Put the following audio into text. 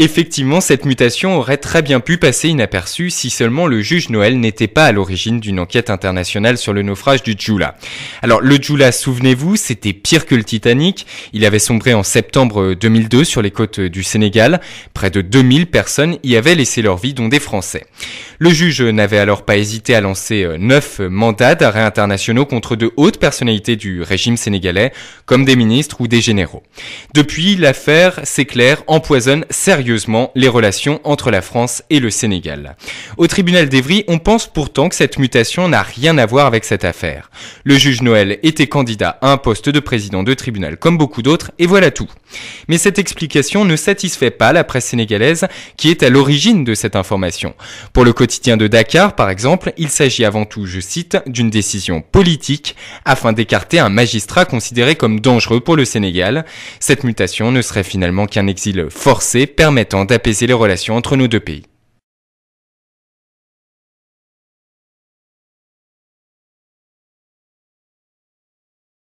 Effectivement, cette mutation aurait très bien pu passer inaperçue si seulement le juge Noël n'était pas à l'origine d'une enquête internationale sur le naufrage du Jula. Alors le Jula, souvenez-vous, c'était pire que le Titanic. Il avait sombré en septembre 2002 sur les côtes du Sénégal. Près de 2000 personnes y avaient laissé leur vie, dont des Français. Le juge n'avait alors pas hésité à lancer euh, neuf mandats d'arrêt internationaux contre de hautes personnalités du régime sénégalais, comme des ministres ou des généraux. Depuis, l'affaire, c'est clair, empoisonne sérieusement les relations entre la France et le Sénégal. Au tribunal d'Evry, on pense pourtant que cette mutation n'a rien à voir avec cette affaire. Le juge Noël était candidat à un poste de président de tribunal comme beaucoup d'autres, et voilà tout. Mais cette explication ne satisfait pas la presse sénégalaise qui est à l'origine de cette information. Pour le quotidien de Dakar, par exemple, il s'agit avant tout, je cite, d'une décision politique afin d'écarter un magistrat considéré comme dangereux pour le Sénégal. Cette mutation ne serait finalement qu'un exil forcé permettant d'apaiser les relations entre nos deux pays.